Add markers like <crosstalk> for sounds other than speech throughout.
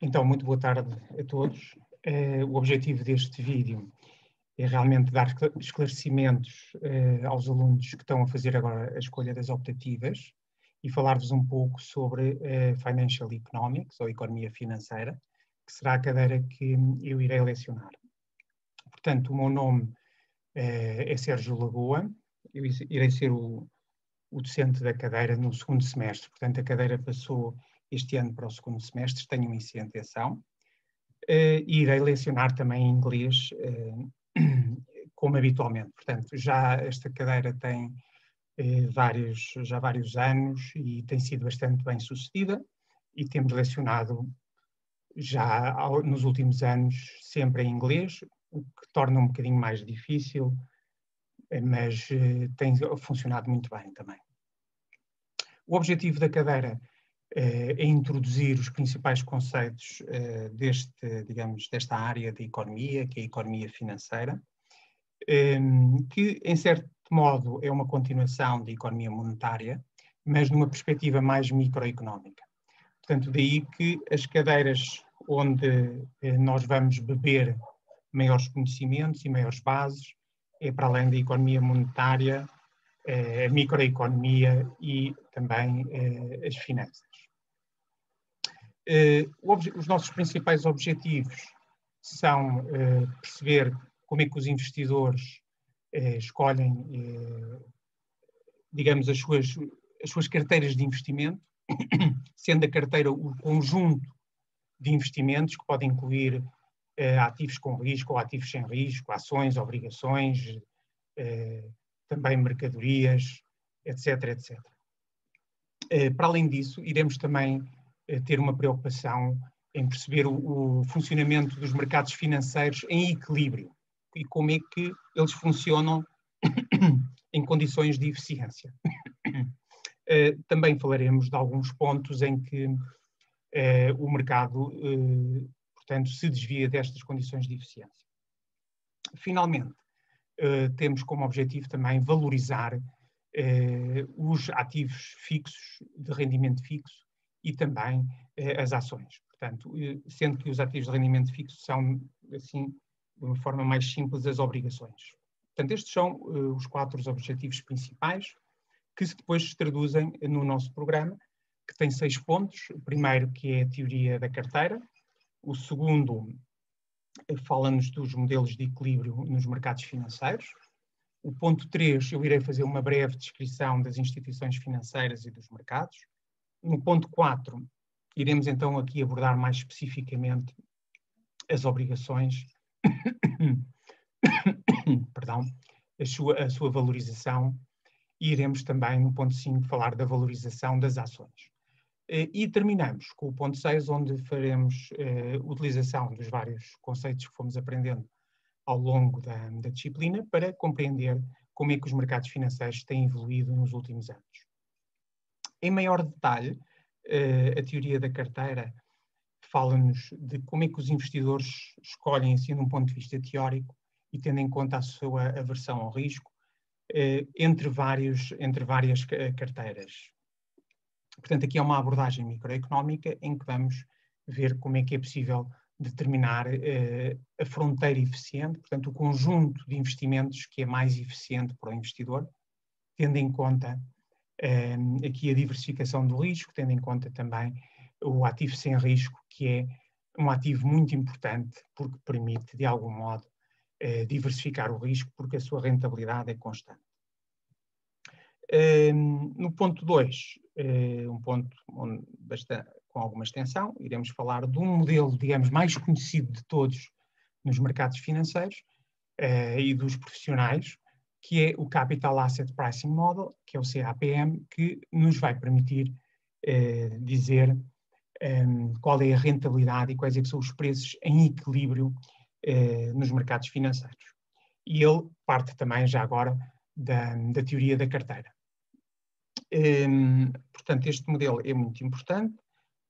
Então, muito boa tarde a todos. Uh, o objetivo deste vídeo é realmente dar esclarecimentos uh, aos alunos que estão a fazer agora a escolha das optativas e falar-vos um pouco sobre uh, Financial Economics, ou Economia Financeira, que será a cadeira que eu irei lecionar. Portanto, o meu nome é Sérgio Lagoa, eu irei ser o, o docente da cadeira no segundo semestre, portanto, a cadeira passou este ano para o segundo semestre, tenho isso em atenção. Uh, e irei lecionar também em inglês, uh, <clears throat> como habitualmente. Portanto, já esta cadeira tem uh, vários, já vários anos e tem sido bastante bem sucedida e temos lecionado já ao, nos últimos anos sempre em inglês, o que torna um bocadinho mais difícil, mas tem funcionado muito bem também. O objetivo da cadeira é introduzir os principais conceitos eh, deste, digamos, desta área de economia, que é a economia financeira, ehm, que, em certo modo, é uma continuação da economia monetária, mas numa perspectiva mais microeconómica. Portanto, daí que as cadeiras onde eh, nós vamos beber maiores conhecimentos e maiores bases é para além da economia monetária, eh, a microeconomia e também as finanças. Eh, os nossos principais objetivos são eh, perceber como é que os investidores eh, escolhem, digamos, as suas, as suas carteiras de investimento, <coughs> sendo a carteira o conjunto de investimentos que pode incluir ativos com risco ou ativos sem risco, ações, obrigações, também mercadorias, etc, etc. Para além disso, iremos também ter uma preocupação em perceber o, o, funcionamento dos mercados financeiros em equilíbrio e como é que eles funcionam <coughs> em condições de eficiência. Uh, <coughs> também falaremos de alguns pontos em que uh, o mercado, uh, portanto, se desvia destas condições de eficiência. Finalmente, temos como objetivo também valorizar os ativos fixos, de rendimento fixo, e também eh, as ações. Portanto, eh, sendo que os ativos de rendimento fixo são, assim, de uma forma mais simples, as obrigações. Portanto, estes são uh, os quatro objetivos principais que se depois se traduzem no nosso programa, que tem seis pontos. O primeiro, que é a teoria da carteira. O segundo, fala-nos dos modelos de equilíbrio nos mercados financeiros. O ponto 3, eu irei fazer uma breve descrição das instituições financeiras e dos mercados. No ponto 4, iremos então aqui abordar mais especificamente as obrigações, <coughs> perdão, a sua, a sua valorização e iremos também no ponto 5 falar da valorização das ações. Eh, e terminamos com o ponto 6, onde faremos uh, utilização dos vários conceitos que fomos aprendendo ao longo da, da disciplina para compreender como é que os mercados financeiros têm evoluído nos últimos anos. Em maior detalhe, uh, a teoria da carteira fala-nos de como é que os investidores escolhem, assim, num ponto de vista teórico e tendo em conta a sua aversão ao risco, uh, entre, vários, entre várias carteiras. Portanto, aqui é uma abordagem microeconómica em que vamos ver como é que é possível determinar uh, a fronteira eficiente, portanto, o conjunto de investimentos que é mais eficiente para o investidor, tendo em conta um, aqui a diversificação do risco, tendo em conta também o ativo sem risco, que é um ativo muito importante porque permite, de algum modo, uh, diversificar o risco porque a sua rentabilidade é constante. Um, no ponto 2, uh, eh, um ponto bastante, com alguma extensão, iremos falar de um modelo, digamos, mais conhecido de todos nos mercados financeiros uh, e dos profissionais, que é o Capital Asset Pricing Model, que é o CAPM, que nos vai permitir eh, dizer um, qual é a rentabilidade e quais é são os preços em equilíbrio eh, nos mercados financeiros. E ele parte também, já agora, da, da teoria da carteira. Um, portanto, este modelo é muito importante,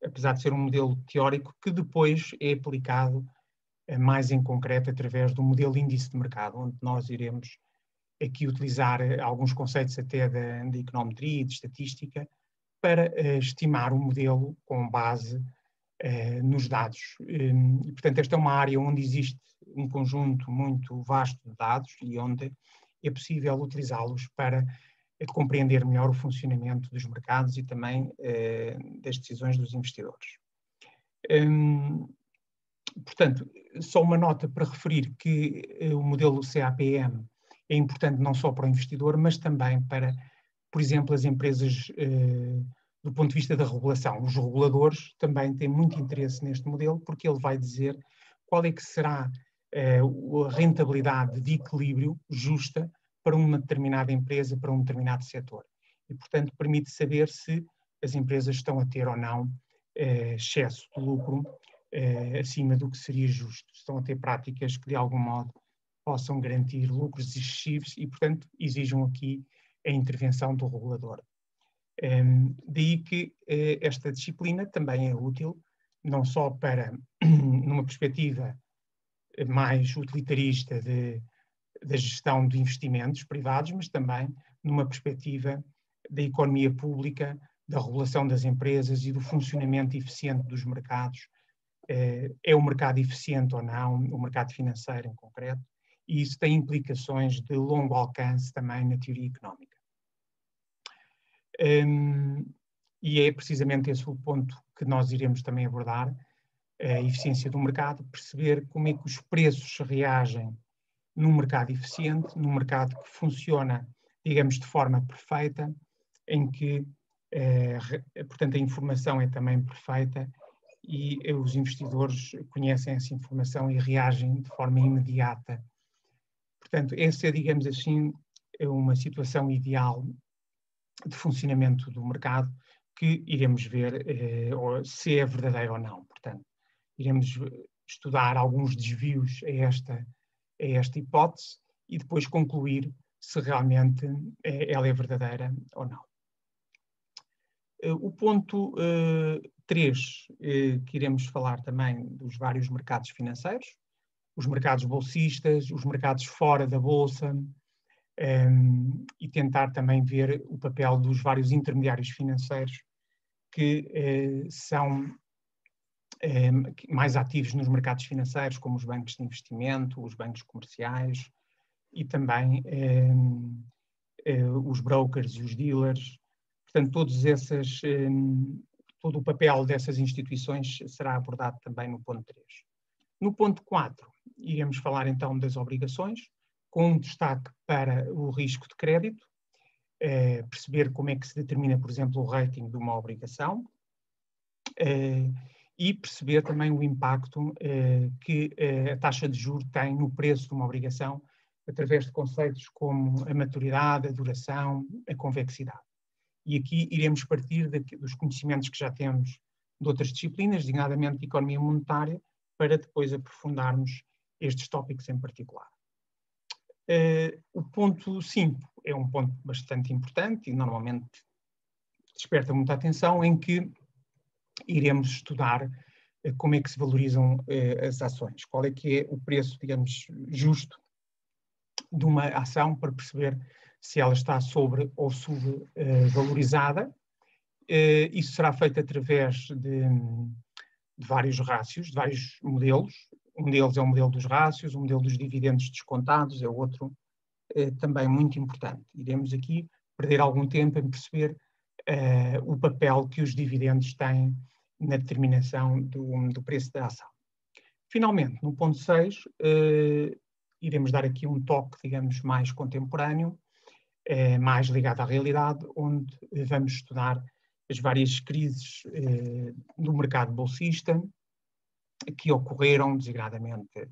apesar de ser um modelo teórico que depois é aplicado eh, mais em concreto através do modelo índice de mercado, onde nós iremos aqui utilizar eh, alguns conceitos até da, de econometria e de estatística para uh, estimar um modelo com base nos dados. Um, e, portanto, esta é uma área onde existe um conjunto muito vasto de dados e onde é possível utilizá-los para compreender melhor o funcionamento dos mercados e também das decisões dos investidores. Um, portanto, só uma nota para referir que o modelo CAPM é importante não só para o investidor, mas também para, por exemplo, as empresas eh, do ponto de vista da regulação. Os reguladores também têm muito interesse neste modelo, porque ele vai dizer qual é que será eh, a rentabilidade de equilíbrio justa para uma determinada empresa, para um determinado setor. E, portanto, permite saber se as empresas estão a ter ou não eh, excesso de lucro acima do que seria justo. Estão a ter práticas que, de algum modo, possam garantir lucros excessivos e, portanto, exijam aqui a intervenção do regulador. Um, daí que uh, esta disciplina também é útil, não só para, <clears throat> numa perspectiva mais utilitarista de, da gestão de investimentos privados, mas também numa perspectiva da economia pública, da regulação das empresas e do funcionamento eficiente dos mercados. Uh, é o mercado eficiente ou não, o mercado financeiro em concreto, e isso tem implicações de longo alcance também na teoria económica. Um, e é precisamente esse o ponto que nós iremos também abordar, a eficiência do mercado, perceber como é que os preços reagem num mercado eficiente, num mercado que funciona, digamos, de forma perfeita, em que, eh, portanto, a informação é também perfeita e os investidores conhecem essa informação e reagem de forma imediata Portanto, essa digamos assim, é uma situação ideal de funcionamento do mercado que iremos ver eh, se é verdadeira ou não. Portanto, iremos estudar alguns desvios a esta, a esta hipótese e depois concluir se realmente eh, ela é verdadeira ou não. Eh, o ponto 3, eh, eh, que iremos falar também dos vários mercados financeiros, os mercados bolsistas, os mercados fora da bolsa, um, ehm, e tentar também ver o papel dos vários intermediários financeiros que uh, são ehm, mais ativos nos mercados financeiros, como os bancos de investimento, os bancos comerciais e também ehm, eh, os brokers e os dealers. Portanto, todos essas, todo o papel dessas instituições será abordado também no ponto 3. No ponto 4, iremos falar então das obrigações, com um destaque para o risco de crédito, eh, perceber como é que se determina, por exemplo, o rating de uma obrigação eh, e perceber também o impacto eh, que a taxa de juros tem no preço de uma obrigação através de conceitos como a maturidade, a duração, a convexidade. E aqui iremos partir de, dos conhecimentos que já temos de outras disciplinas, designadamente de economia monetária, para depois aprofundarmos estes tópicos em particular. Uh, o ponto 5 é um ponto bastante importante e normalmente desperta muita atenção, em que iremos estudar uh, como é que se valorizam uh, as ações, qual é que é o preço, digamos, justo de uma ação para perceber se ela está sobre ou subvalorizada. isso será feito através de, de vários rácios, de vários modelos, um deles é o modelo dos rácios, o modelo dos dividendos descontados é outro é, também muito importante. Iremos aqui perder algum tempo em perceber uh, o papel que os dividendos têm na determinação do, do preço da ação. Finalmente, no ponto 6, uh, eh, iremos dar aqui um toque, digamos, mais contemporâneo, mais ligado à realidade, onde vamos estudar as várias crises do mercado bolsista, que ocorreram designadamente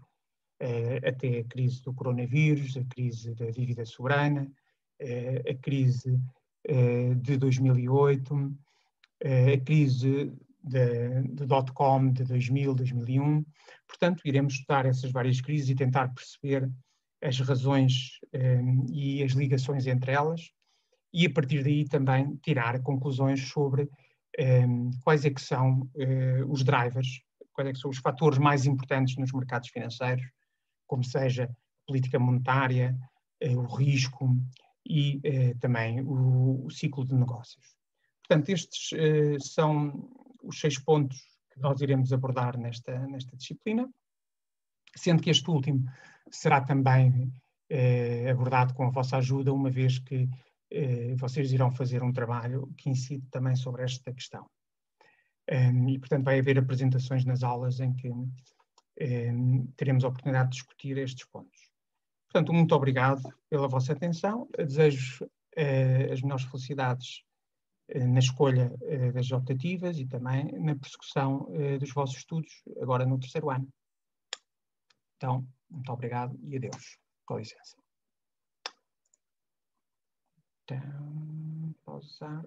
eh, até a crise do coronavírus, a crise da dívida soberana, eh, a crise eh, de 2008, a crise de dot-com de 2000, 2001. Portanto, iremos estudar essas várias crises e tentar perceber as razões e as ligações entre elas e, a partir daí, também tirar conclusões sobre quais é que são os drivers quais é são os fatores mais importantes nos mercados financeiros, como seja política monetária, eh, o risco e eh, também o, o, ciclo de negócios. Portanto, estes são os seis pontos que nós iremos abordar nesta, nesta disciplina, sendo que este último será também abordado com a vossa ajuda, uma vez que vocês irão fazer um trabalho que incide também sobre esta questão. Um, e, portanto, vai haver apresentações nas aulas em que um, teremos a oportunidade de discutir estes pontos. Portanto, muito obrigado pela vossa atenção. desejo uh, as melhores felicidades uh, na escolha das optativas e também na persecução dos vossos estudos, agora no terceiro ano. Então, muito obrigado e adeus. Com licença. Então, pausar.